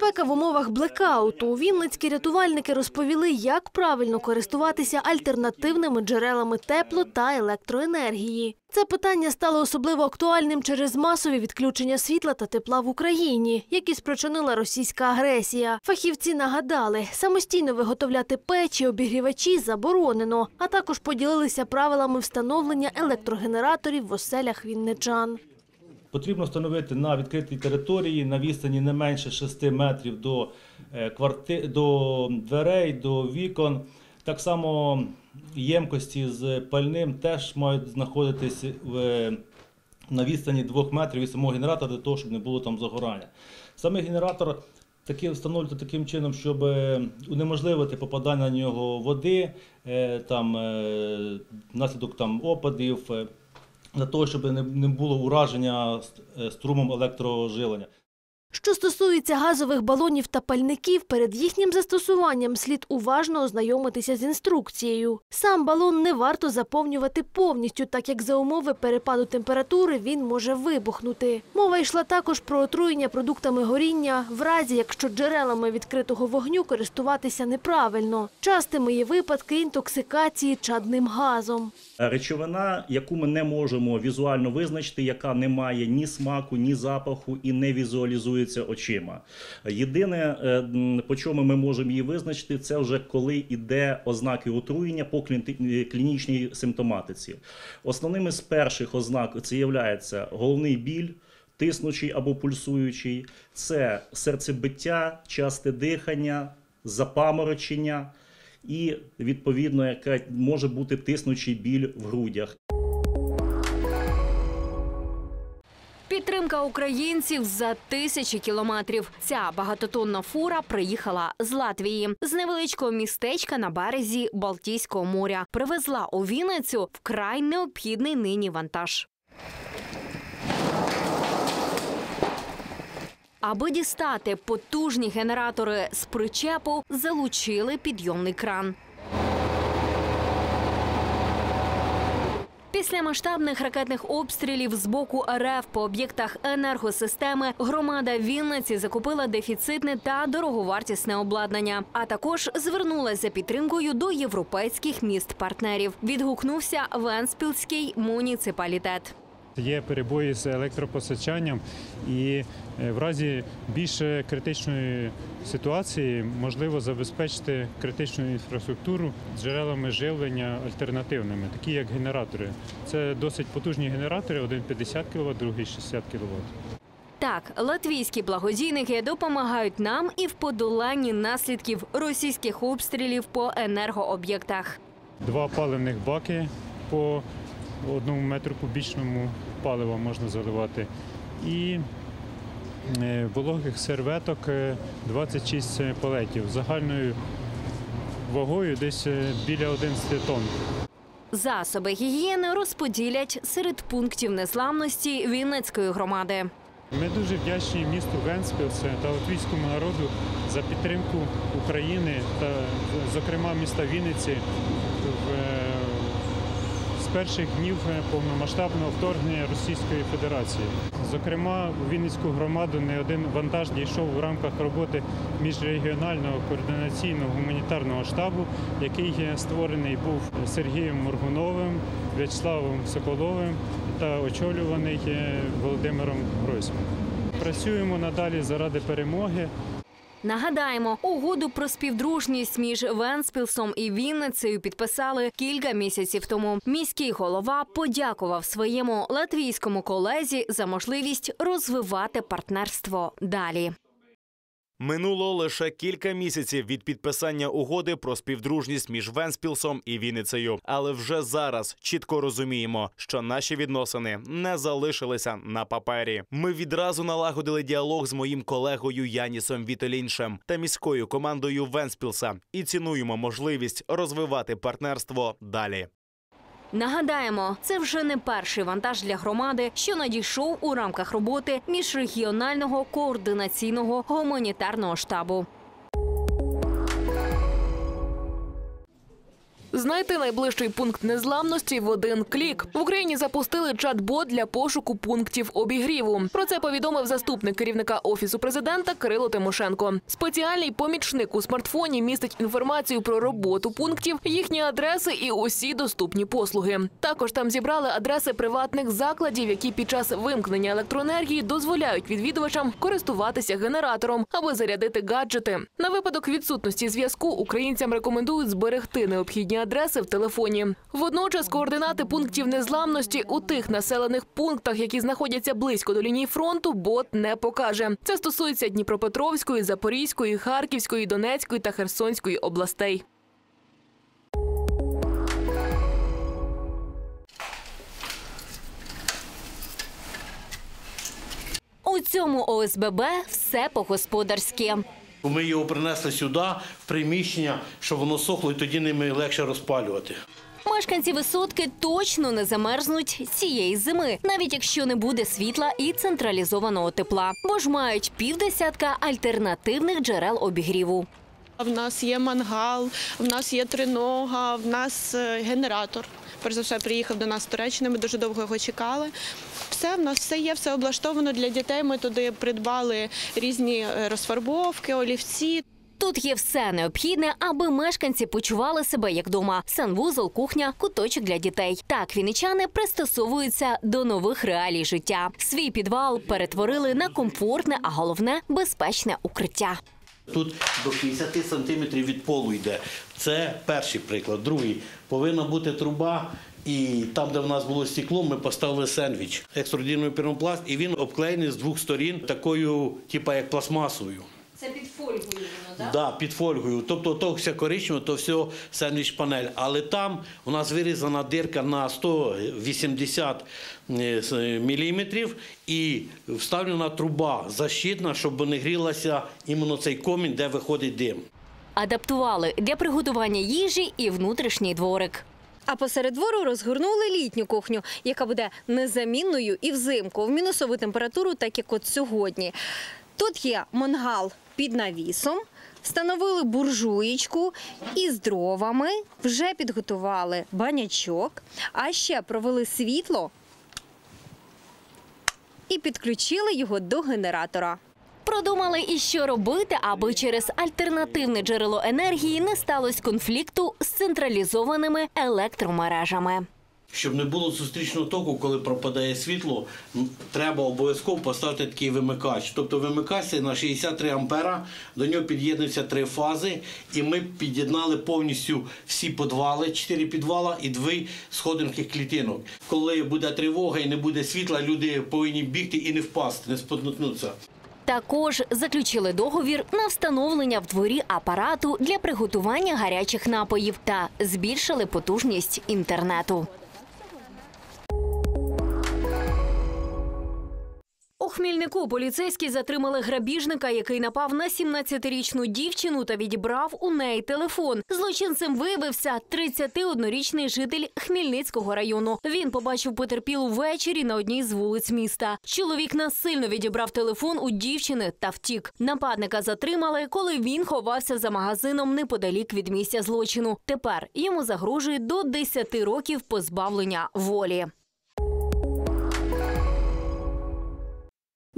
Небезпека в умовах блекауту. Вінницькі рятувальники розповіли, як правильно користуватися альтернативними джерелами тепло та електроенергії. Це питання стало особливо актуальним через масові відключення світла та тепла в Україні, які спричинила російська агресія. Фахівці нагадали, самостійно виготовляти печі, обігрівачі заборонено, а також поділилися правилами встановлення електрогенераторів в оселях вінничан. Потрібно встановити на відкритій території на відстані не менше 6 метрів до, е, кварти... до дверей, до вікон. Так само ємкості з пальним теж мають знаходитись в... на відстані 2 метрів від самого генератора для того, щоб не було там загорання. Саме генератор таки встановлюється таким чином, щоб е, унеможливити попадання на нього води, е, там, е, внаслідок там, опадів, е, для того, щоб не- було ураження е, струмом електрожилення. Що стосується газових балонів та пальників, перед їхнім застосуванням слід уважно ознайомитися з інструкцією. Сам балон не варто заповнювати повністю, так як за умови перепаду температури він може вибухнути. Мова йшла також про отруєння продуктами горіння, в разі якщо джерелами відкритого вогню користуватися неправильно. Частими є випадки інтоксикації чадним газом. Речовина, яку ми не можемо візуально визначити, яка не має ні смаку, ні запаху і не візуалізується очима. Єдине, е, по чому ми можемо її визначити, це вже коли йде ознаки отруєння по клінічній симптоматиці. Основними з перших ознак це є головний біль. Тиснучий або пульсуючий, це серцебиття, часте дихання, запаморочення і відповідно, яка може бути тиснучий біль в грудях. Підтримка українців за тисячі кілометрів. Ця багатотонна фура приїхала з Латвії з невеличкого містечка на березі Балтійського моря. Привезла у Вінницю вкрай необхідний нині вантаж. Аби дістати потужні генератори з причепу, залучили підйомний кран. Після масштабних ракетних обстрілів з боку РФ по об'єктах енергосистеми громада Вінниці закупила дефіцитне та дороговартісне обладнання, а також звернулася за підтримкою до європейських міст-партнерів. Відгукнувся Венспілський муніципалітет. Є перебої з електропостачанням, і е, в разі більш критичної ситуації можливо забезпечити критичну інфраструктуру джерелами живлення альтернативними, такі як генератори. Це досить потужні генератори, один 50 кВт, другий 60 кВт. Так, латвійські благодійники допомагають нам і в подоланні наслідків російських обстрілів по енергооб'єктах. Два паливних баки по одному метру кубічному палива можна заливати. І е, вологих серветок е, 26 палетів загальною вагою десь е, біля 11 тонн. Засоби гігієни розподілять серед пунктів незламності Вінницької громади. Ми дуже вдячні місту Венспілс та латвійському народу за підтримку України та, зокрема, міста Вінниці в, е, перших днів е, повномасштабного вторгнення Російської Федерації. Зокрема, у Вінницьку громаду не один вантаж дійшов у рамках роботи міжрегіонального координаційного гуманітарного штабу, який створений був Сергієм Моргуновим, В'ячеславом Соколовим та очолюваний е, Володимиром Гройсманом. Працюємо надалі заради перемоги. Нагадаємо, угоду про співдружність між Венспілсом і Вінницею підписали кілька місяців тому. Міський голова подякував своєму латвійському колезі за можливість розвивати партнерство далі. Минуло лише кілька місяців від підписання угоди про співдружність між Венспілсом і Вінницею. Але вже зараз чітко розуміємо, що наші відносини не залишилися на папері. Ми відразу налагодили діалог з моїм колегою Янісом Вітеліншем та міською командою Венспілса і цінуємо можливість розвивати партнерство далі. Нагадаємо, це вже не перший вантаж для громади, що надійшов у рамках роботи міжрегіонального координаційного гуманітарного штабу. Знайти найближчий пункт незламності в один клік. В Україні запустили чат-бот для пошуку пунктів обігріву. Про це повідомив заступник керівника офісу президента Кирило Тимошенко. Спеціальний помічник у смартфоні містить інформацію про роботу пунктів, їхні адреси і усі доступні послуги. Також там зібрали адреси приватних закладів, які під час вимкнення електроенергії дозволяють відвідувачам користуватися генератором, аби зарядити гаджети. На випадок відсутності зв'язку українцям рекомендують зберегти необхідні адреси в телефоні. Водночас координати пунктів незламності у тих населених пунктах, які знаходяться близько до лінії фронту, бот не покаже. Це стосується Дніпропетровської, Запорізької, Харківської, Донецької та Херсонської областей. У цьому ОСББ все по-господарськи. Ми його принесли сюди, в приміщення, щоб воно сохло, і тоді ними легше розпалювати. Мешканці висотки точно не замерзнуть цієї зими, навіть якщо не буде світла і централізованого тепла, бо ж мають півдесятка альтернативних джерел обігріву. В нас є мангал, в нас є тринога, в нас е, генератор. Перш за все, приїхав до нас з Туреччини, ми дуже довго його чекали. Все, в нас все є, все облаштовано для дітей. Ми туди придбали різні е, розфарбовки, олівці. Тут є все необхідне, аби мешканці почували себе як дома: санвузол, кухня, куточок для дітей. Так вінничани пристосовуються до нових реалій життя. Свій підвал перетворили на комфортне, а головне безпечне укриття. Тут до 50 сантиметрів від полу йде. Це перший приклад. Другий повинна бути труба. І там, де в нас було стекло, ми поставили сендвіч, екструдійний пінопласт, і він обклеєний з двох сторін такою, типа як пластмасою. Це під фольгою воно, Да, під фольгою. Тобто то все коричневе, то все сендвіч панель. Але там у нас вирізана дирка на 180 міліметрів і вставлена труба защитна, щоб не грілася іменно цей комін, де виходить дим. Адаптували для приготування їжі і внутрішній дворик. А посеред двору розгорнули літню кухню, яка буде незамінною і взимку в мінусову температуру, так як от сьогодні. Тут є мангал під навісом, встановили буржуєчку із дровами, вже підготували банячок, а ще провели світло і підключили його до генератора. Продумали і що робити, аби через альтернативне джерело енергії не сталося конфлікту з централізованими електромережами. Щоб не було зустрічного току, коли пропадає світло, треба обов'язково поставити такий вимикач. Тобто вимикач на 63 ампера, до нього під'єднуються три фази, і ми під'єднали повністю всі підвали, чотири підвала і дві сходинки клітинок. Коли буде тривога і не буде світла, люди повинні бігти і не впасти, не спотнутися. Також заключили договір на встановлення в дворі апарату для приготування гарячих напоїв та збільшили потужність інтернету. У Хмільнику поліцейські затримали грабіжника, який напав на 17-річну дівчину та відібрав у неї телефон. Злочинцем виявився 31-річний житель Хмільницького району. Він побачив потерпілу ввечері на одній з вулиць міста. Чоловік насильно відібрав телефон у дівчини та втік. Нападника затримали, коли він ховався за магазином неподалік від місця злочину. Тепер йому загрожує до 10 років позбавлення волі.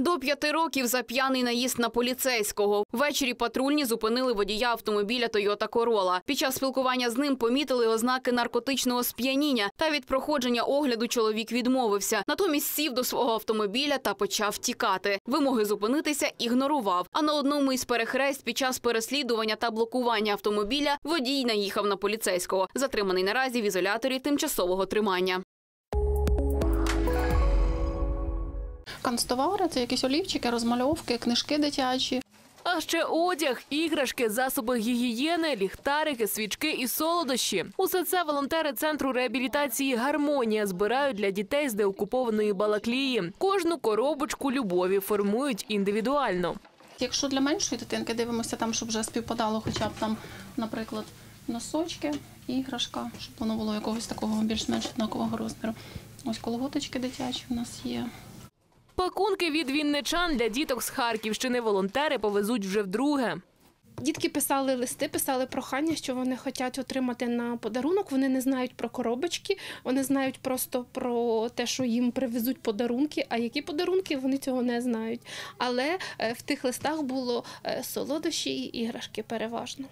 До п'яти років за п'яний наїзд на поліцейського. Ввечері патрульні зупинили водія автомобіля Toyota Corolla. Під час спілкування з ним помітили ознаки наркотичного сп'яніння. Та від проходження огляду чоловік відмовився. Натомість сів до свого автомобіля та почав тікати. Вимоги зупинитися ігнорував. А на одному із перехрест під час переслідування та блокування автомобіля водій наїхав на поліцейського. Затриманий наразі в ізоляторі тимчасового тримання. Канцтовари це якісь олівчики, розмальовки, книжки дитячі. А ще одяг, іграшки, засоби гігієни, ліхтарики, свічки і солодощі. Усе це волонтери центру реабілітації Гармонія збирають для дітей з деокупованої Балаклії. Кожну коробочку любові формують індивідуально. Якщо для меншої дитинки дивимося там, щоб вже співпадало, хоча б там, наприклад, носочки, іграшка, щоб воно було якогось такого більш-менш однакового розміру. Ось колготочки дитячі в нас є. Пакунки від вінничан для діток з Харківщини волонтери повезуть вже вдруге. Дітки писали листи, писали прохання, що вони хочуть отримати на подарунок. Вони не знають про коробочки, вони знають просто про те, що їм привезуть подарунки. А які подарунки вони цього не знають. Але е, в тих листах було е, солодощі і іграшки переважно.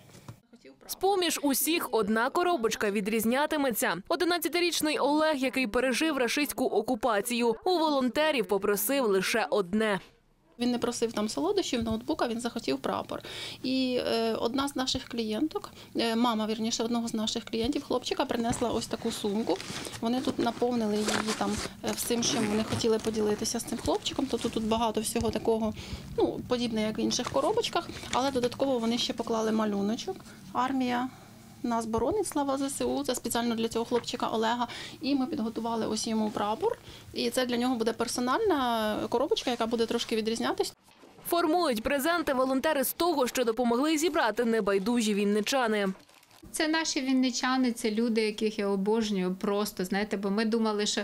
З-поміж усіх одна коробочка відрізнятиметься. 11-річний Олег, який пережив рашистську окупацію, у волонтерів попросив лише одне. Він не просив там солодощів, ноутбука, він захотів прапор. І е, одна з наших клієнток, е, мама вірніше одного з наших клієнтів, хлопчика, принесла ось таку сумку. Вони тут наповнили її там е, всім, чим вони хотіли поділитися з цим хлопчиком. Тобто тут багато всього такого, ну подібне, як в інших коробочках, але додатково вони ще поклали малюночок. Армія нас боронить слава ЗСУ. Це спеціально для цього хлопчика Олега. І ми підготували ось йому прапор. І це для нього буде персональна коробочка, яка буде трошки відрізнятися. Формують презенти волонтери з того, що допомогли зібрати небайдужі вінничани. Це наші вінничани, це люди, яких я обожнюю просто, знаєте, бо ми думали, що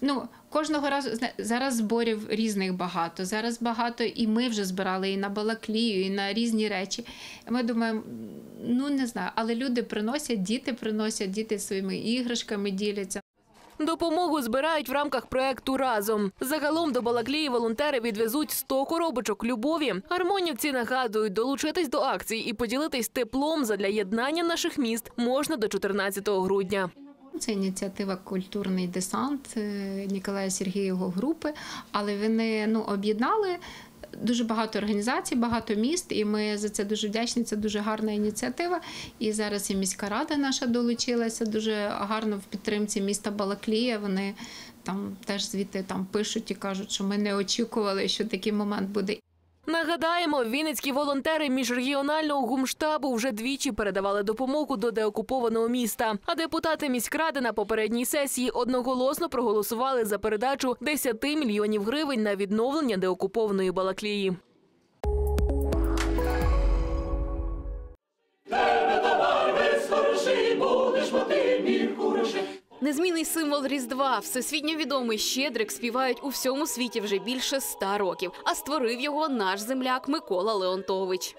ну, кожного разу зараз зборів різних багато. Зараз багато і ми вже збирали і на балаклію, і на різні речі. Ми думаємо, ну не знаю, але люди приносять, діти приносять, діти своїми іграшками діляться. Допомогу збирають в рамках проекту разом. Загалом до Балаклії волонтери відвезуть 100 коробочок любові. Гармонівці нагадують, долучитись до акції і поділитись теплом задля єднання наших міст можна до 14 грудня. Це ініціатива Культурний десант Ніколая Сергієвого групи, але вони ну, об'єднали дуже багато організацій, багато міст, і ми за це дуже вдячні. Це дуже гарна ініціатива. І зараз і міська рада наша долучилася дуже гарно в підтримці міста Балаклія. Вони там теж звідти там пишуть і кажуть, що ми не очікували, що такий момент буде. Нагадаємо, вінницькі волонтери міжрегіонального гумштабу вже двічі передавали допомогу до деокупованого міста. А депутати міськради на попередній сесії одноголосно проголосували за передачу 10 мільйонів гривень на відновлення деокупованої Балаклії. Незмінний символ Різдва, всесвітньо відомий Щедрик співають у всьому світі вже більше ста років. А створив його наш земляк Микола Леонтович.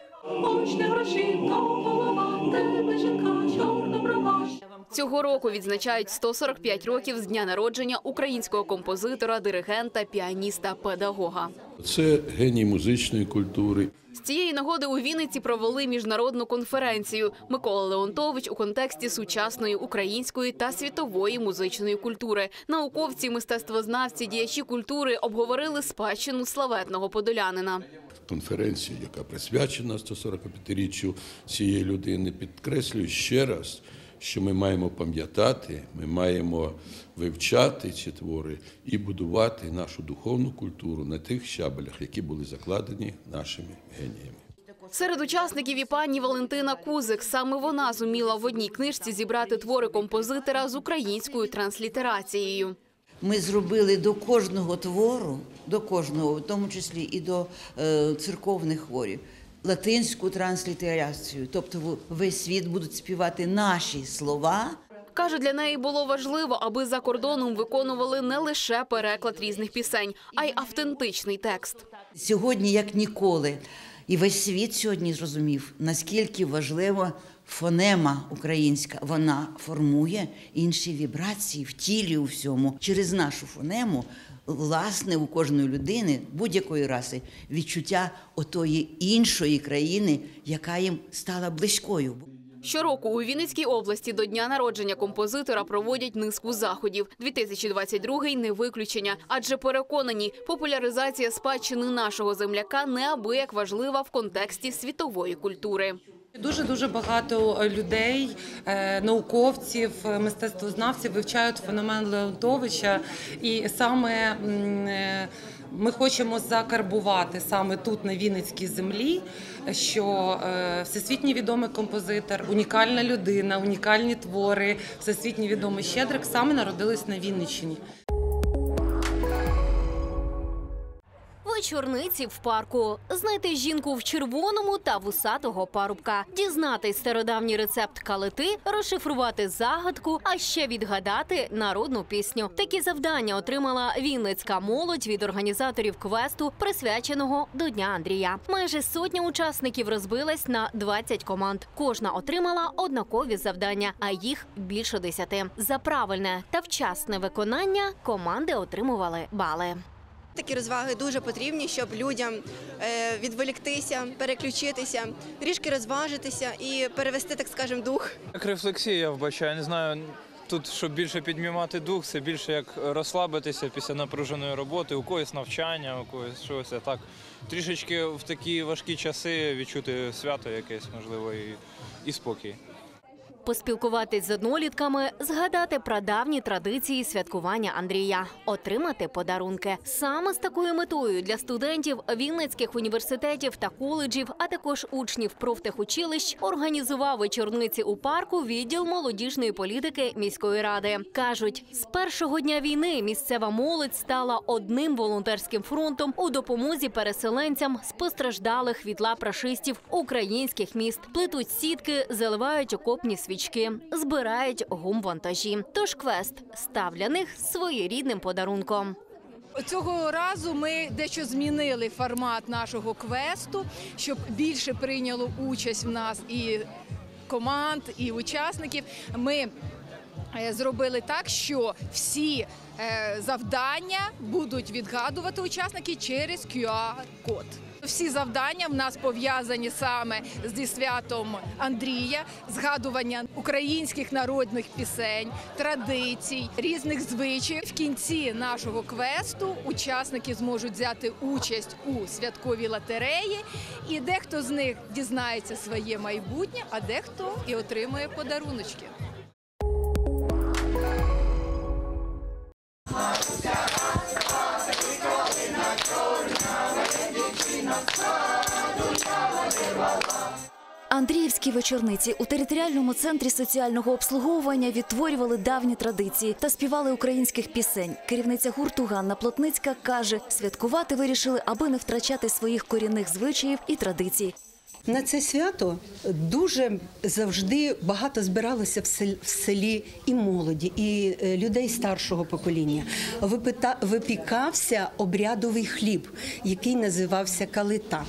Цього року відзначають 145 років з дня народження українського композитора, диригента, піаніста, педагога. Це геній музичної культури. З цієї нагоди у Вінниці провели міжнародну конференцію Микола Леонтович у контексті сучасної української та світової музичної культури. Науковці, мистецтвознавці, діячі культури обговорили спадщину славетного подолянина. Конференцію, яка присвячена 145-річчю цієї людини, підкреслюю ще раз, що ми маємо пам'ятати, ми маємо вивчати ці твори і будувати нашу духовну культуру на тих щабелях, які були закладені нашими геніями. Серед учасників і пані Валентина Кузик. Саме вона зуміла в одній книжці зібрати твори композитора з українською транслітерацією. Ми зробили до кожного твору, до кожного, в тому числі і до е, церковних хворів, латинську транслітерацію. Тобто весь світ будуть співати наші слова. Каже, для неї було важливо, аби за кордоном виконували не лише переклад різних пісень, а й автентичний текст. Сьогодні, як ніколи, і весь світ сьогодні зрозумів, наскільки важлива фонема українська. Вона формує інші вібрації в тілі у всьому. Через нашу фонему, власне, у кожної людини будь-якої раси відчуття отої іншої країни, яка їм стала близькою. Щороку у Вінницькій області до дня народження композитора проводять низку заходів. 2022 – не виключення, адже переконані, популяризація спадщини нашого земляка неабияк важлива в контексті світової культури. Дуже дуже багато людей, е, науковців, е, мистецтвознавців вивчають феномен Леонтовича, і саме е, ми хочемо закарбувати саме тут, на Вінницькій землі, що е, всесвітньо відомий композитор, унікальна людина, унікальні твори, всесвітньо відомий Щедрик саме народились на Вінниччині. Вечорниці в парку, знайти жінку в червоному та вусатого парубка, дізнатись стародавній рецепт калити, розшифрувати загадку, а ще відгадати народну пісню. Такі завдання отримала вінницька молодь від організаторів квесту, присвяченого до Дня Андрія. Майже сотня учасників розбилась на 20 команд. Кожна отримала однакові завдання, а їх більше десяти. За правильне та вчасне виконання команди отримували бали. Такі розваги дуже потрібні, щоб людям е, відволіктися, переключитися, трішки розважитися і перевести, так скажемо, дух. Як рефлексія я вбачаю, не знаю. Тут, щоб більше піднімати дух, це більше як розслабитися після напруженої роботи, у когось навчання, у когось щось. Так трішечки в такі важкі часи відчути свято якесь, можливо, і, і спокій. Поспілкуватись з однолітками, згадати прадавні традиції святкування Андрія, отримати подарунки. Саме з такою метою для студентів Вінницьких університетів та коледжів, а також учнів профтехучилищ, організував вечорниці у парку відділ молодіжної політики міської ради. кажуть, з першого дня війни місцева молодь стала одним волонтерським фронтом у допомозі переселенцям з постраждалих від лап рашистів українських міст. Плетуть сітки, заливають окопні свічки, збирають гумвантажі. Тож квест став для них своєрідним подарунком. Цього разу ми дещо змінили формат нашого квесту, щоб більше прийняло участь в нас і команд, і учасників. Ми е, зробили так, що всі е, завдання будуть відгадувати учасники через QR-код. Всі завдання в нас пов'язані саме зі святом Андрія, згадування українських народних пісень, традицій, різних звичаїв. В кінці нашого квесту учасники зможуть взяти участь у святковій лотереї, і дехто з них дізнається своє майбутнє, а дехто і отримує подаруночки. Андріївські вечорниці у територіальному центрі соціального обслуговування відтворювали давні традиції та співали українських пісень. Керівниця гурту Ганна Плотницька каже, святкувати вирішили, аби не втрачати своїх корінних звичаїв і традицій. На це свято дуже завжди багато збиралося в селі, і молоді, і е, людей старшого покоління. Випікався обрядовий хліб, який називався калита.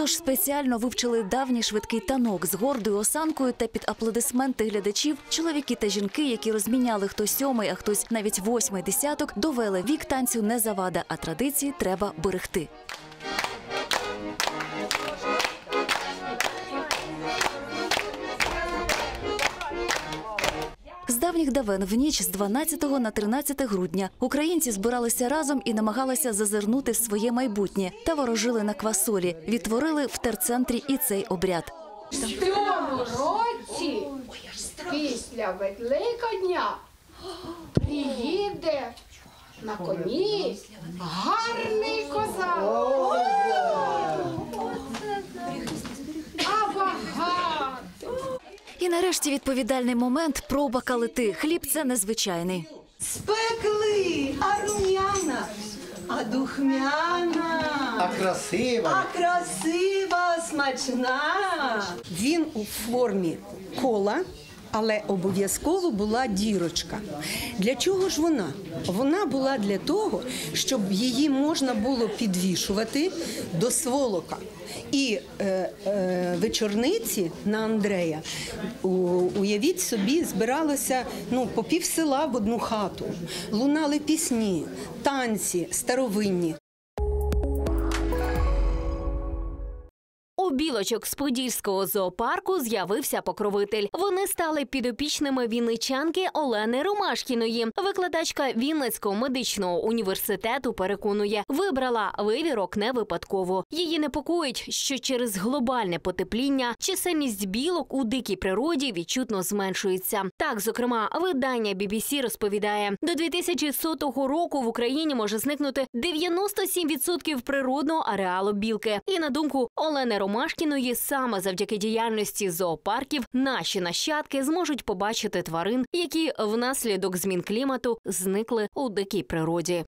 Тож спеціально вивчили давній швидкий танок з гордою осанкою та під аплодисменти глядачів. Чоловіки та жінки, які розміняли хто сьомий, а хтось навіть восьмий десяток, довели вік танцю не завада, а традиції треба берегти. З давніх давен в ніч з 12 на 13 грудня українці збиралися разом і намагалися зазирнути в своє майбутнє та ворожили на квасолі. Відтворили в терцентрі і цей обряд. В цьому році після Великодня приїде на коні гарний козак. А багато. І нарешті відповідальний момент проба калити. Хліб це незвичайний. Спекли, а рум'яна, а духмяна. А красива. А красива, смачна. Він у формі кола. Але обов'язково була дірочка. Для чого ж вона? Вона була для того, щоб її можна було підвішувати до сволока. І е, е, вечорниці на Андрея, уявіть собі, збиралося ну, по пів села в одну хату. Лунали пісні, танці, старовинні. Білочок з Подільського зоопарку з'явився покровитель. Вони стали підопічними вінничанки Олени Ромашкіної. Викладачка Вінницького медичного університету переконує, вибрала вивірок не випадково. Її непокоїть, що через глобальне потепління чисельність білок у дикій природі відчутно зменшується. Так, зокрема, видання BBC розповідає, до 2100 року в Україні може зникнути 97% природного ареалу білки. І на думку Олени Ромашкіної, саме завдяки діяльності зоопарків наші нащадки зможуть побачити тварин, які внаслідок змін клімату зникли у дикій природі.